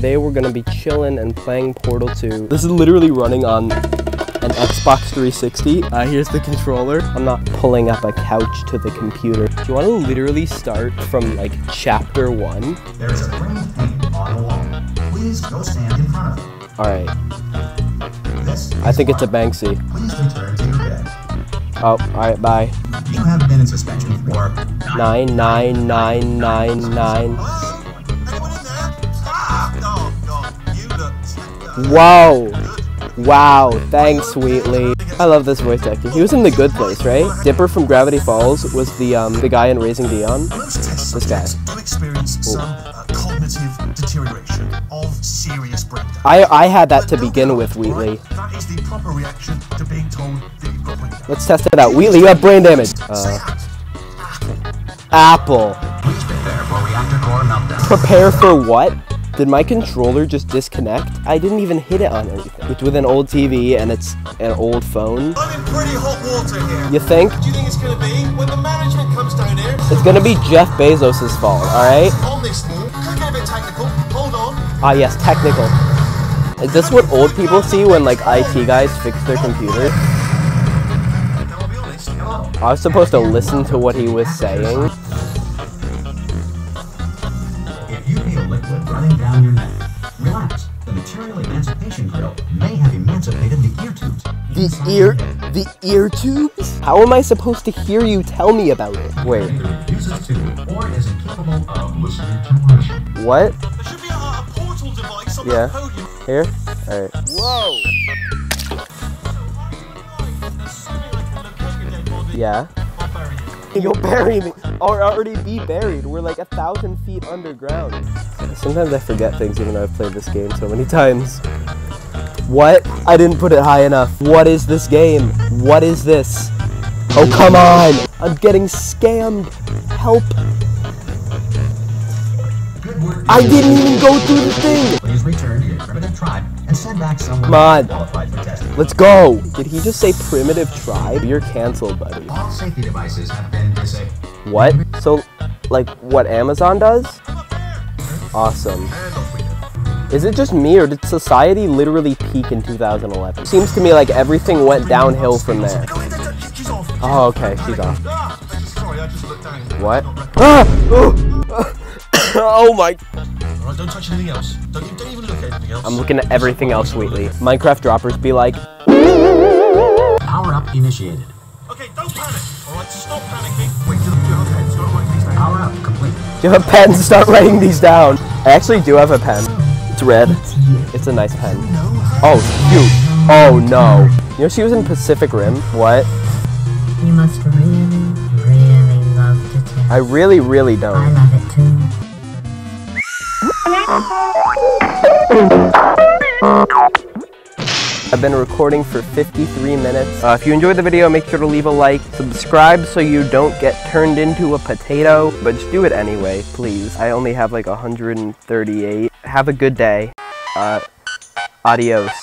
Today we're gonna be chilling and playing Portal 2. This is literally running on an Xbox 360. Uh, here's the controller. I'm not pulling up a couch to the computer. Do you want to literally start from like chapter one? There is a framed painting on the wall. Please go stand in front of it. All right. This I think it's a one. Banksy. Please return to your bed. Oh, all right. Bye. You have been in suspension for Nine nine nine nine nine. Anyone look. Wow. Wow. Thanks, Wheatley. I love this voice actor. He was in The Good Place, right? Dipper from Gravity Falls was the um the guy in Raising Dion. This guy. subjects do experience some cognitive deterioration of serious breakdown. I I had that to begin with, Wheatley. That is the proper reaction to being told that you've got brain damage. Let's test it out. Wheatley, you have brain damage. Uh. Apple. Please prepare for reactor core meltdown. Prepare for what? Did my controller just disconnect? I didn't even hit it on anything. It's with an old TV and it's an old phone. I'm in pretty hot water here. You think? Do you think it's gonna be when the management comes down here? It's gonna be Jeff Bezos' fault, alright? On this thing, could get a bit technical. Hold on. Ah, yes, technical. Is this what old people see when, like, IT guys fix their computer? Now I'll be honest. Hello. I was supposed to listen to what he was saying. Material emancipation grill may have emancipated the ear tubes. The ear, the ear tubes? How am I supposed to hear you tell me about it? Wait, Either refuses to or is incapable of listening to reason. what? There should be a, a portal device on Yeah. that podium. Here? Alright. Whoa. Assuming I can locate your dead body, Yeah. You. You'll bury me, or already be buried. We're like a thousand feet underground. Sometimes I forget things even though I've played this game so many times. What? I didn't put it high enough. What is this game? What is this? Oh, come on! I'm getting scammed. Help. I didn't even go through the thing. Please return to your primitive tribe and send back someone Come on. qualified for testing. Let's go. Did he just say primitive tribe? You're canceled, buddy. All safety devices have been disabled. What? So, like, what Amazon does? Awesome. And off we go. Is it just me, or did society literally peak in 2011? Seems to me like everything went downhill from there. No, wait, no, no, she's off. Oh, okay, she's off. Sorry, I just looked down. What? Ah! oh my! Alright, don't touch anything else. Don't, you don't even look at anything else. I'm looking at everything else, Wheatley. Minecraft droppers be like, Power up initiated. Okay, don't panic. Alright, stop panicking. Wait till do you have a pen? Start writing these down. I actually do have a pen. It's red. It's a nice pen. Oh, shoot. Oh, no. You know she was in Pacific Rim? What? You must really, really love to tell. I really, really don't. I love it too. I've been recording for 53 minutes. Uh, if you enjoyed the video, make sure to leave a like, subscribe so you don't get turned into a potato, but just do it anyway, please. I only have like 138. Have a good day. Uh, adios.